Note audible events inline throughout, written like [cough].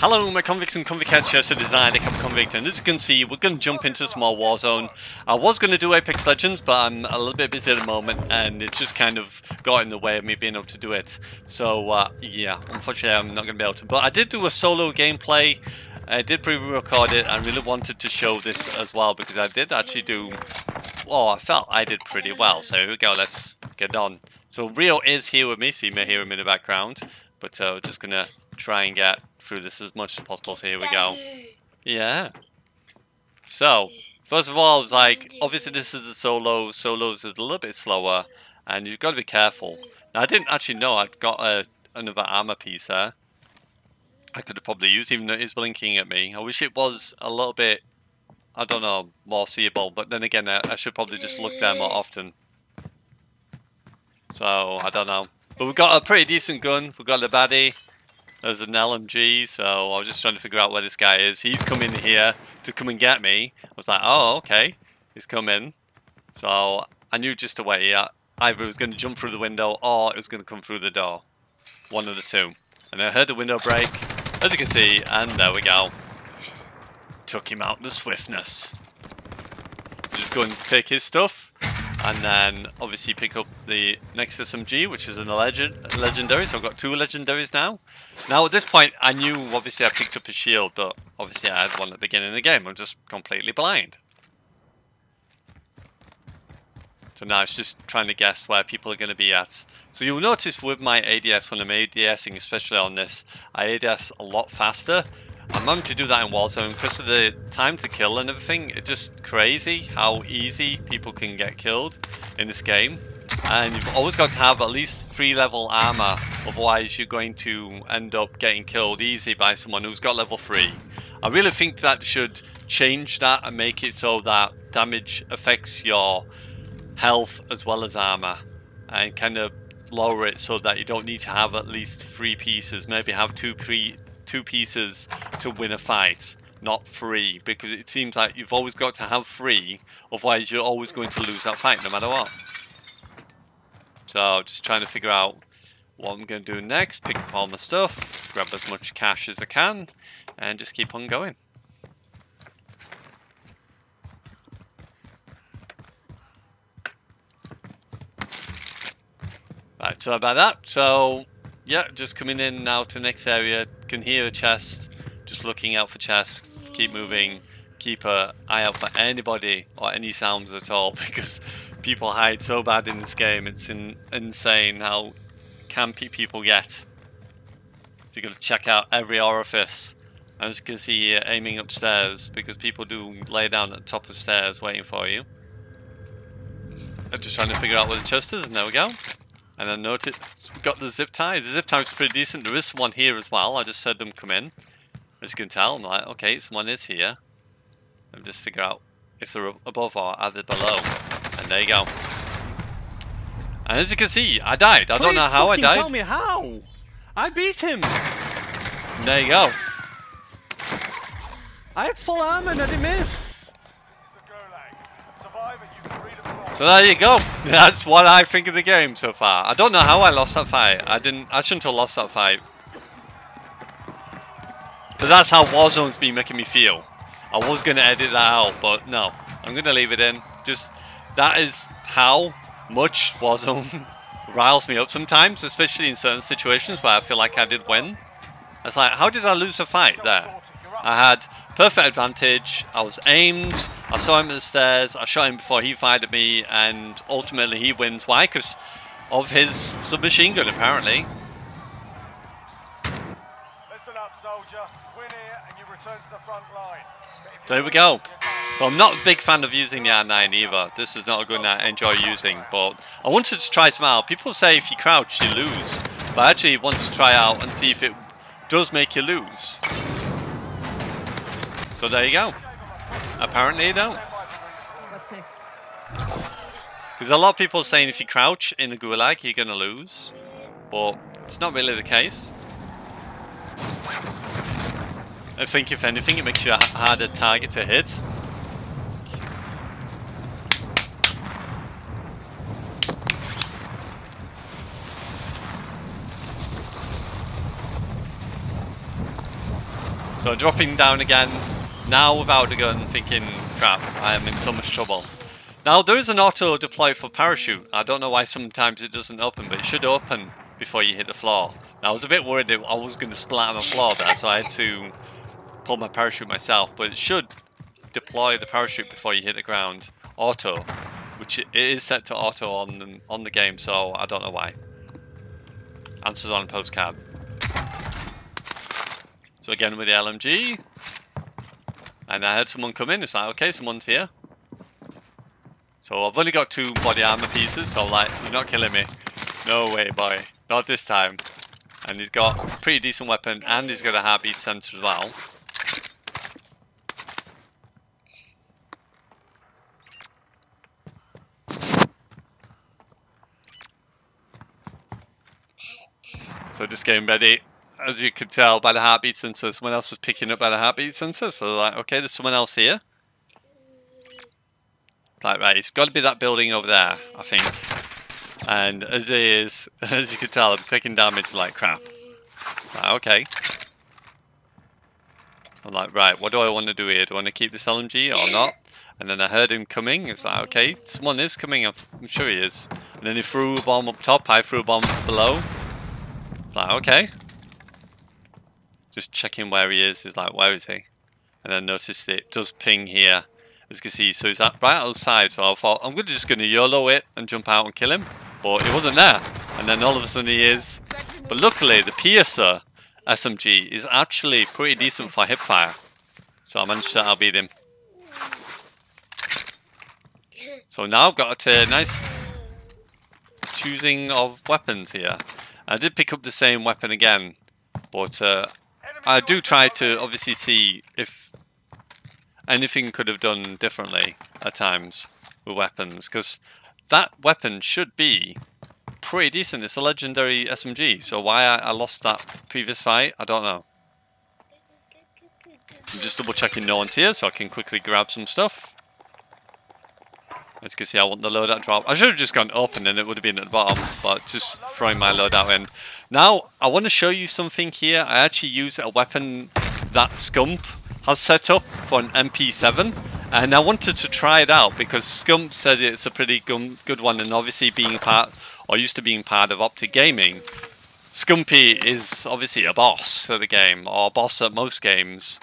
Hello my convicts and convict just a design a couple convict and as you can see we're going to jump into small warzone. I was going to do Apex Legends but I'm a little bit busy at the moment and it's just kind of got in the way of me being able to do it. So uh, yeah, unfortunately I'm not going to be able to. But I did do a solo gameplay. I did pre-record it and really wanted to show this as well because I did actually do, Oh, I felt I did pretty well. So here we go, let's get on. So Rio is here with me so you may hear him in the background. But uh, we're just going to try and get through this as much as possible. So here we go. Yeah. So, first of all, it's like, obviously this is a solo. Solos is a little bit slower. And you've got to be careful. Now, I didn't actually know I'd got a, another armor piece there. I could have probably used, even though it's blinking at me. I wish it was a little bit, I don't know, more seeable. But then again, I, I should probably just look there more often. So, I don't know. But we've got a pretty decent gun. We've got the baddie. There's an LMG, so I was just trying to figure out where this guy is. He's coming here to come and get me. I was like, oh, okay. He's coming. So I knew just away. Yeah, uh, either it was going to jump through the window or it was going to come through the door. One of the two. And I heard the window break, as you can see, and there we go. Took him out the swiftness. Just go and take his stuff and then obviously pick up the next SMG, which is an legend legendary. So I've got two legendaries now. Now at this point, I knew obviously I picked up a shield, but obviously I had one at the beginning of the game. I'm just completely blind. So now it's just trying to guess where people are going to be at. So you'll notice with my ADS, when I'm ADSing, especially on this, I ADS a lot faster. I'm having to do that in Warzone because of the time to kill and everything. It's just crazy how easy people can get killed in this game. And you've always got to have at least three level armor, otherwise you're going to end up getting killed easy by someone who's got level three. I really think that should change that and make it so that damage affects your health as well as armor and kind of lower it so that you don't need to have at least three pieces maybe have two pre two pieces to win a fight, not three, because it seems like you've always got to have three, otherwise you're always going to lose that fight no matter what. So just trying to figure out what I'm going to do next, pick up all my stuff, grab as much cash as I can, and just keep on going. Right, so about that. So yeah, just coming in now to the next area. Can hear a chest. Just looking out for chests. Keep moving. Keep an eye out for anybody or any sounds at all [laughs] because people hide so bad in this game. It's in, insane how campy people get. So you got to check out every orifice. As you can see here, uh, aiming upstairs because people do lay down at the top of stairs waiting for you. I'm just trying to figure out where the chest is, and there we go. And I noticed we got the zip tie. The zip tie is pretty decent. There is one here as well. I just heard them come in. As you can tell, I'm like, okay, someone is here. Let me just figure out if they're above or are they below. And there you go. And as you can see, I died. I Please don't know how I died. tell me how. I beat him. And there you go. I had full armor and I didn't miss. So there you go. [laughs] That's what I think of the game so far. I don't know how I lost that fight. I didn't. I shouldn't have lost that fight. But that's how Warzone's been making me feel. I was going to edit that out, but no. I'm going to leave it in. Just, that is how much Warzone [laughs] riles me up sometimes, especially in certain situations where I feel like I did win. It's like, how did I lose a fight there? I had perfect advantage. I was aimed. I saw him at the stairs. I shot him before he fired at me, and ultimately he wins. Why? Because of his submachine gun, apparently. Listen up, soldier. Win here, and you return to the front line. There we go. So I'm not a big fan of using the R9 either. This is not a gun I enjoy using, but I wanted to try some out. People say if you crouch, you lose. But I actually wanted to try out and see if it does make you lose. So there you go. Apparently you don't. What's next? Because a lot of people are saying if you crouch in a gulag, you're going to lose. But it's not really the case. I think if anything, it makes you a harder target to hit. So dropping down again, now without a gun, thinking, crap, I am in so much trouble. Now there is an auto deploy for parachute. I don't know why sometimes it doesn't open, but it should open before you hit the floor. Now I was a bit worried that I was going to splatter the floor there, so I had to pull my parachute myself, but it should deploy the parachute before you hit the ground. Auto, which it is set to auto on the, on the game, so I don't know why. Answers on postcard. So again with the LMG, and I heard someone come in. It's like, okay, someone's here. So I've only got two body armor pieces, so like, you're not killing me. No way, boy. Not this time. And he's got a pretty decent weapon, and he's got a heartbeat sensor as well. So just getting ready. As you could tell by the heartbeat sensor, someone else was picking up by the heartbeat sensor. So like, okay, there's someone else here. It's like, right, it's got to be that building over there, I think. And as it is, [laughs] as you can tell, I'm taking damage like crap. Like, okay. I'm like, right, what do I want to do here? Do I want to keep this LMG or not? And then I heard him coming. It's like, okay, someone is coming. Up i'm sure he is. And then he threw a bomb up top. I threw a bomb below. It's like, okay. Just checking where he is. He's like, where is he? And I noticed it does ping here. As you can see, so he's right outside. So I thought, I'm just going to YOLO it and jump out and kill him. But he wasn't there. And then all of a sudden he is. But luckily, the Piercer SMG is actually pretty decent for hipfire. So I managed to outbeat him. So now I've got a nice choosing of weapons here. I did pick up the same weapon again, but uh, I do try to obviously see if anything could have done differently at times with weapons, because that weapon should be pretty decent. It's a legendary SMG, so why I, I lost that previous fight, I don't know. I'm just double checking no one's here so I can quickly grab some stuff. As you can see, I want the loadout drop. I should have just gone up and then it would have been at the bottom, but just throwing my loadout in. Now, I want to show you something here. I actually use a weapon that Scump has set up for an MP7, and I wanted to try it out because Scump said it's a pretty good one, and obviously being part, or used to being part of Optic Gaming, Scumpy is obviously a boss at the game, or a boss at most games.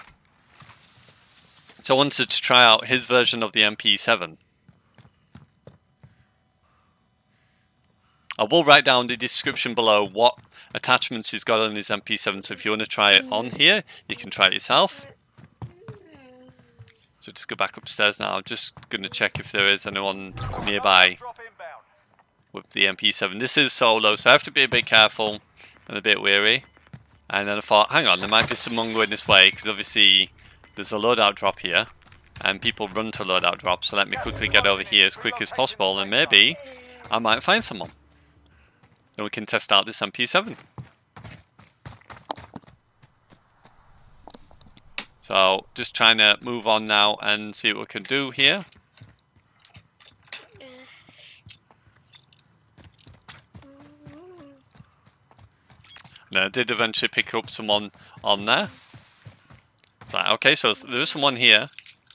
So I wanted to try out his version of the MP7. I will write down the description below what attachments he's got on his MP7, so if you want to try it on here, you can try it yourself. So just go back upstairs now, I'm just going to check if there is anyone nearby with the MP7. This is solo, so I have to be a bit careful and a bit wary. And then I thought, hang on, there might be someone going this way, because obviously there's a loadout drop here, and people run to loadout drop, so let me quickly get over here as quick as possible, and maybe I might find someone. Then we can test out this MP7. So just trying to move on now and see what we can do here. And I did eventually pick up someone on there. So, okay, so there is someone here.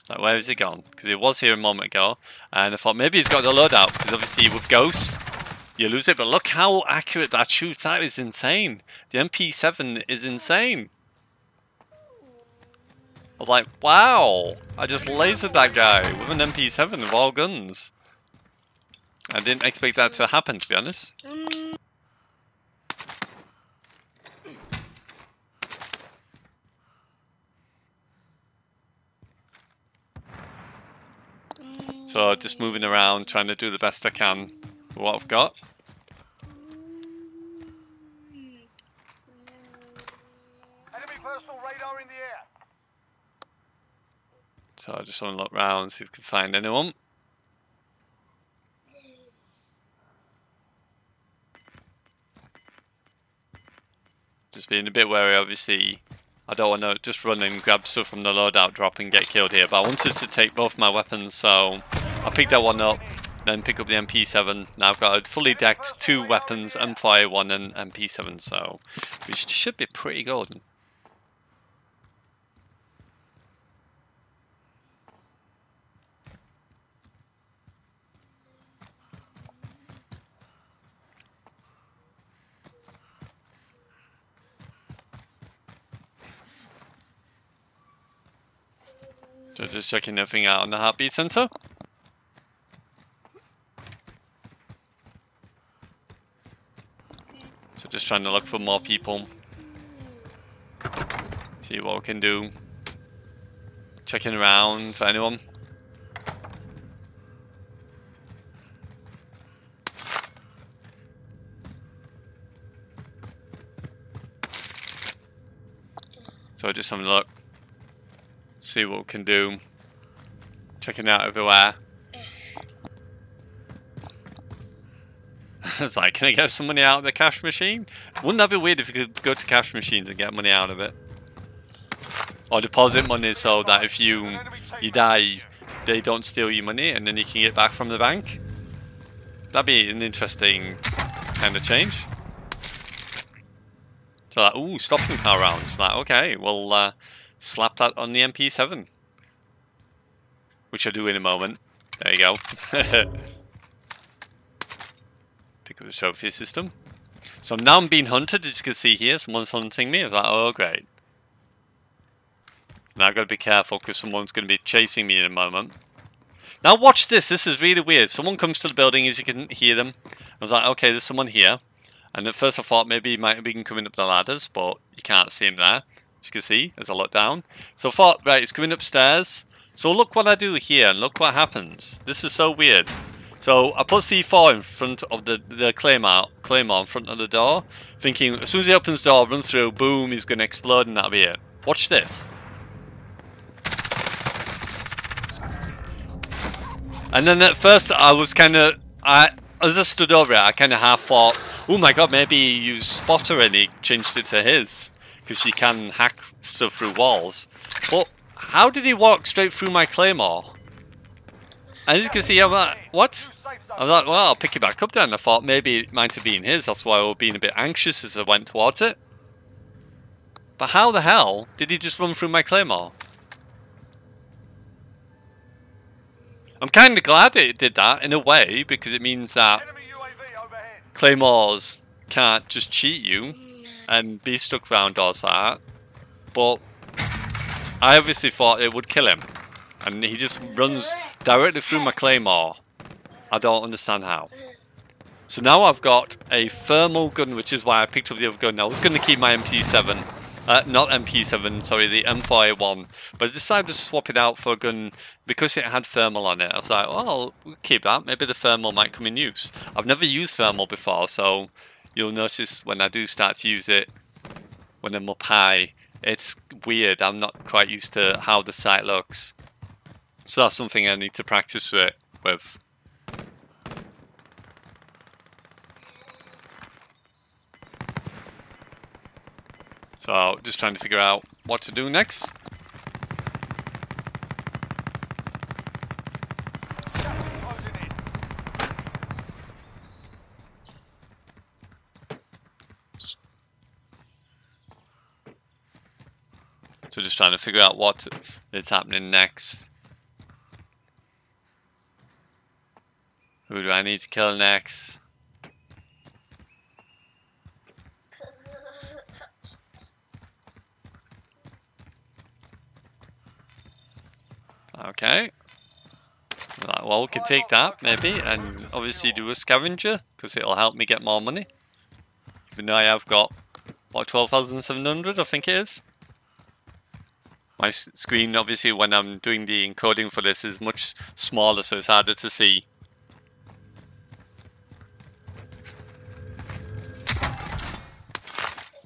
Like, where is he gone? Because he was here a moment ago. And I thought maybe he's got the loadout. Because obviously with ghosts, you lose it. But look how accurate that shoots. That is insane. The MP7 is insane. I was like, wow. I just lasered that guy with an MP7 of all guns. I didn't expect that to happen, to be honest. So just moving around, trying to do the best I can what I've got. Enemy personal radar in the air. So I just want to look around, see if we can find anyone. Just being a bit wary, obviously. I don't want to just run and grab stuff from the loadout drop and get killed here, but I wanted to take both my weapons, so I picked that one up, then pick up the MP7. Now I've got fully decked two weapons, M51 and MP7, so which should be pretty golden. So just checking everything out on the heartbeat sensor. Trying to look for more people. See what we can do. Checking around for anyone. So just having a look. See what we can do. Checking out everywhere. [laughs] it's like, can I get some money out of the cash machine? Wouldn't that be weird if you could go to cash machines and get money out of it? Or deposit money so that if you you die, they don't steal your money and then you can get back from the bank? That'd be an interesting kind of change. So like, ooh, stopping car rounds. Like, okay, we'll uh, slap that on the MP7. Which I'll do in a moment. There you go. [laughs] Pick up the trophy system. So now I'm being hunted, as you can see here. Someone's hunting me. I was like, oh, great. So now I've er got to be careful because someone's going to be chasing me in a moment. Now watch this. This is really weird. Someone comes to the building, as you can hear them. I was like, okay, there's someone here. And at first I thought maybe he might have been coming up the ladders, but you can't see him there. As you can see, as I look down. So I thought, right, he's coming upstairs. So look what I do here, and look what happens. This is so weird. So I put C4 in front of the, the Claymore, Claymore in front of the door, thinking as soon as he opens the door, runs through, boom, he's going to explode and that'll be it. Watch this. And then at first I was kind of, I as I stood over it, I kind of half thought, oh my god, maybe he used spotter and he changed it to his. Because you can hack stuff through walls. But how did he walk straight through my claymore? And as you can see, I'm like, what? I was like, well, I'll pick it back up then. I thought maybe it might have been his. That's why I was being a bit anxious as I went towards it. But how the hell did he just run through my claymore? I'm kind of glad it did that in a way because it means that claymores can't just cheat you and be stuck around like that. But I obviously thought it would kill him. And he just runs directly through my claymore. I don't understand how. So now I've got a thermal gun, which is why I picked up the other gun. I was going to keep my MP7 uh, not MP7, sorry, the M4A1. But I decided to swap it out for a gun because it had thermal on it. I was like, well, we'll keep that. Maybe the thermal might come in use. I've never used thermal before, so you'll notice when I do start to use it, when I'm up high, it's weird. I'm not quite used to how the sight looks. So that's something I need to practice with. with. So just trying to figure out what to do next. So just trying to figure out what is happening next. Who do I need to kill next? Okay. well, we can take that, maybe, and obviously do a scavenger, because it'll help me get more money. Even though I have got, what, 12,700, I think it is? My screen, obviously, when I'm doing the encoding for this, is much smaller, so it's harder to see.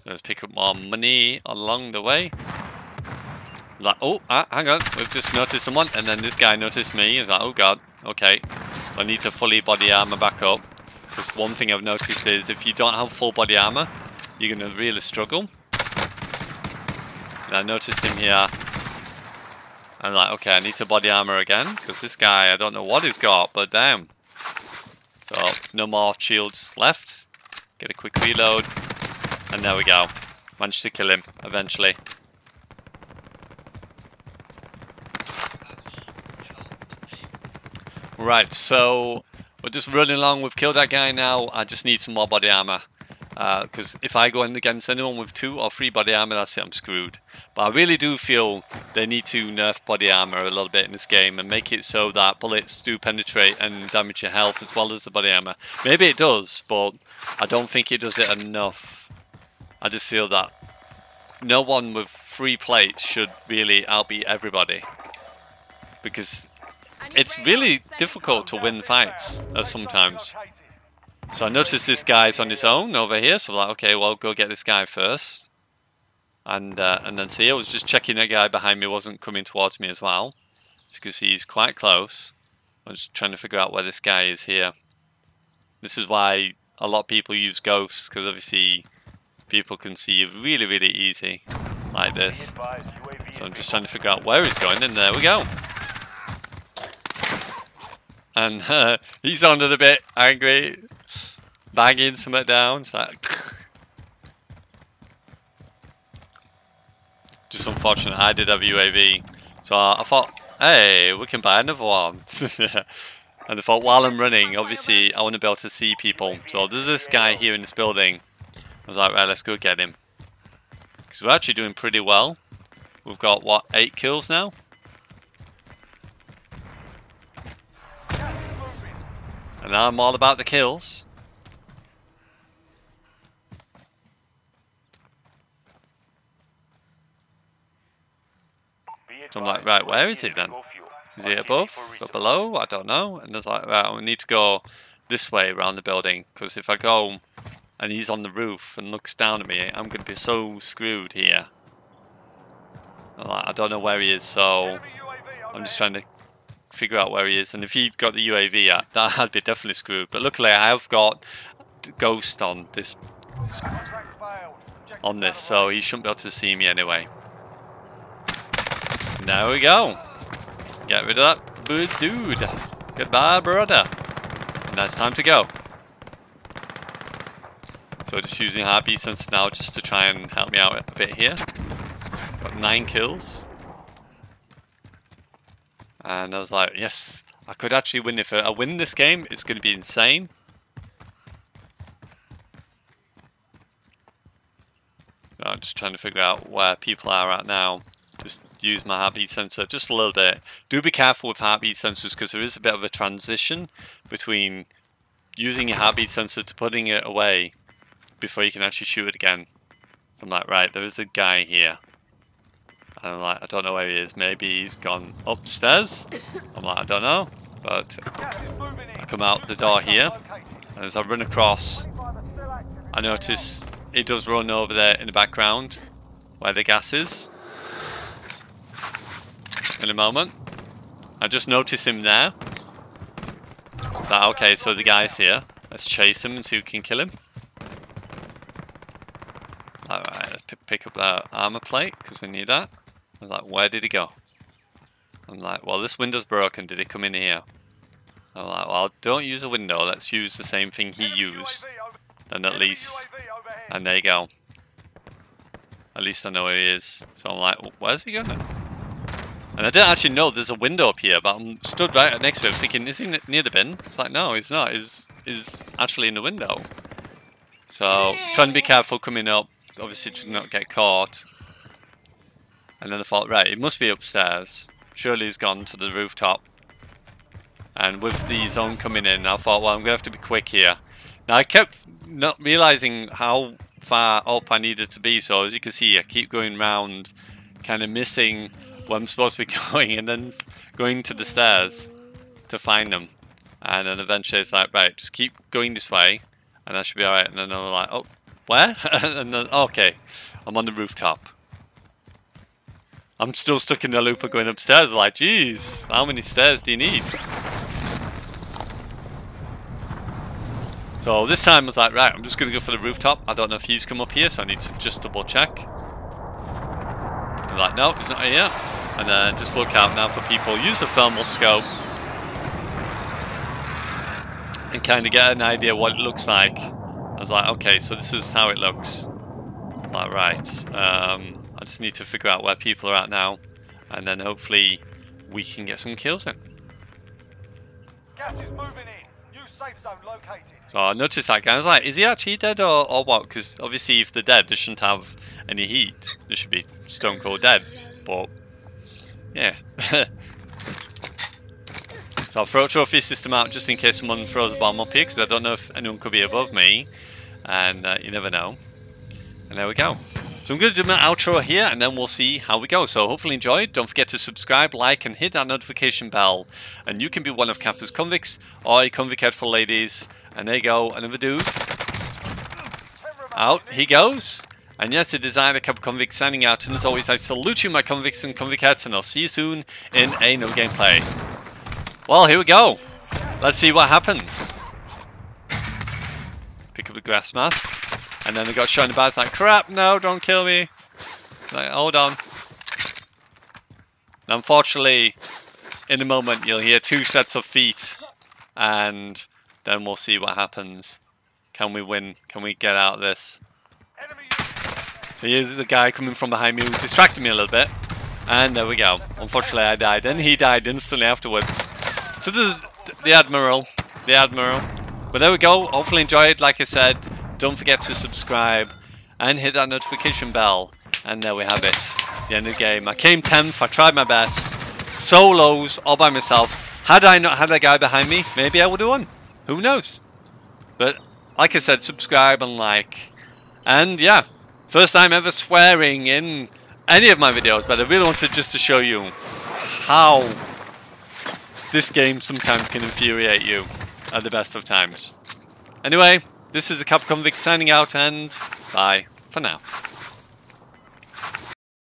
Let's pick up more money along the way. Like, oh, ah, hang on, we've just noticed someone, and then this guy noticed me. He's like, oh god, okay. I need to fully body armor back up. Because one thing I've noticed is if you don't have full body armor, you're going to really struggle. And I noticed him here. I'm like, okay, I need to body armor again. Because this guy, I don't know what he's got, but damn. So, no more shields left. Get a quick reload. And there we go. Managed to kill him, eventually. Right, so we're just running along. We've killed that guy now. I just need some more body armor. Uh, because if I go in against anyone with two or three body armor, that's it, I'm screwed. But I really do feel they need to nerf body armor a little bit in this game and make it so that bullets do penetrate and damage your health as well as the body armor. Maybe it does, but I don't think it does it enough. I just feel that no one with three plates should really outbeat everybody. Because it's really difficult to win fights uh, sometimes. So I noticed this guy's on his own over here, so I'm like, okay, well, go get this guy first. And uh, and then see, I was just checking that guy behind me wasn't coming towards me as well. As you can see, he's quite close. I'm just trying to figure out where this guy is here. This is why a lot of people use ghosts, because obviously people can see you really, really easy, like this. So I'm just trying to figure out where he's going, and there we go. And uh, he sounded a bit angry, banging something down. It's like, [sniffs] just unfortunate. I did have UAV, so I thought, hey, we can buy another one. [laughs] and I thought, while I'm running, obviously, I want to be able to see people. So there's this guy here in this building. I was like, right, let's go get him. Because we're actually doing pretty well. We've got, what, eight kills now? And now I'm all about the kills. So I'm like, right, where is he then? Is he above or below? I don't know. And I was like, right, I need to go this way around the building. Because if I go and he's on the roof and looks down at me, I'm going to be so screwed here. I don't know where he is, so I'm just trying to figure out where he is. And if he'd got the UAV at, that I'd be definitely screwed. But luckily, I have got Ghost on this on this, so he shouldn't be able to see me anyway. And there we go. Get rid of that good dude. Goodbye, brother. Now it's time to go. So just using Heartbeat Sensor now just to try and help me out a bit here. Got nine kills. And I was like, yes, I could actually win. If I win this game, it's going to be insane. So I'm just trying to figure out where people are at now. Just use my heartbeat sensor just a little bit. Do be careful with heartbeat sensors because there is a bit of a transition between using your heartbeat sensor to putting it away before you can actually shoot it again. So I'm like, right, there is a guy here. And I'm like, I don't know where he is. Maybe he's gone upstairs. I'm like, I don't know. But I come out the door here. And as I run across, I notice it does run over there in the background where the gas is. In a moment. I just notice him there. So, okay, so the guy's here. Let's chase him and see who can kill him. Alright, let's pick up that armor plate, because we need that. I'm like, where did he go? I'm like, well, this window's broken. Did he come in here? I'm like, well, don't use a window. Let's use the same thing he used. Then at least... And there you go. At least I know where he is. So I'm like, where's he going? And I didn't actually know there's a window up here, but I'm stood right next to him thinking, is he near the bin? It's like, no, he's not. He's, he's actually in the window. So, trying to be careful coming up, obviously to not get caught. And then I thought, right, it must be upstairs. Surely he's gone to the rooftop. And with the zone coming in, I thought, well, I'm going to have to be quick here. Now, I kept not realizing how far up I needed to be. So, as you can see, I keep going round, kind of missing where I'm supposed to be [laughs] going, and then going to the stairs to find them. And then eventually it's like, right, just keep going this way, and I should be alright. And then I'm like, oh, where? [laughs] then, uh, okay, I'm on the rooftop. I'm still stuck in the loop of going upstairs, like, jeez, how many stairs do you need? So this time I was like, right, I'm just going to go for the rooftop. I don't know if he's come up here, so I need to just double check. I'm like, no, he's not here. And then just look out now for people. Use the thermal scope. And kind of get an idea what it looks like. I was like, okay, so this is how it looks. Like, right. Um, I just need to figure out where people are at now. And then hopefully we can get some kills in. Gas is moving in. Use safe zone located. So I noticed that guy. I was like, is he actually dead or, or what? Because obviously, if they're dead, they shouldn't have any heat. They should be stone cold dead. But yeah. [laughs] so I'll throw a trophy system out just in case someone throws a bomb up here, because I don't know if anyone could be above me, and uh, you never know. And there we go. So I'm going to do my outro here and then we'll see how we go. So hopefully enjoyed. Don't forget to subscribe, like and hit that notification bell. And you can be one of Captain's Convicts or a Convict for Ladies. And there you go, another dude. Out he goes. And yes, the designer Kappa Convict signing out. And as always, I salute you my convicts and convict heads. And I'll see you soon in a no gameplay. Well, here we go. Let's see what happens. Pick up the gas mask. And then they got the back. It's like, crap, no, don't kill me. Like, hold on. And unfortunately, in a moment, you'll hear two sets of feet. And then we'll see what happens. Can we win? Can we get out of this? So here's the guy coming from behind me who distracted me a little bit. And there we go. Unfortunately, I died. Then he died instantly afterwards. To the, the Admiral. The Admiral. But there we go. Hopefully enjoyed, like I said. Don't forget to subscribe and hit that notification bell. And there we have it. The end of the game. I came 10th. I tried my best. Solos all by myself. Had I not had that guy behind me, maybe I would have won. Who knows? But like I said, subscribe and like. And yeah, first time ever swearing in any of my videos, but I really wanted just to show you how this game sometimes can infuriate you at the best of times. Anyway, this is the Kappa Convict signing out and bye for now.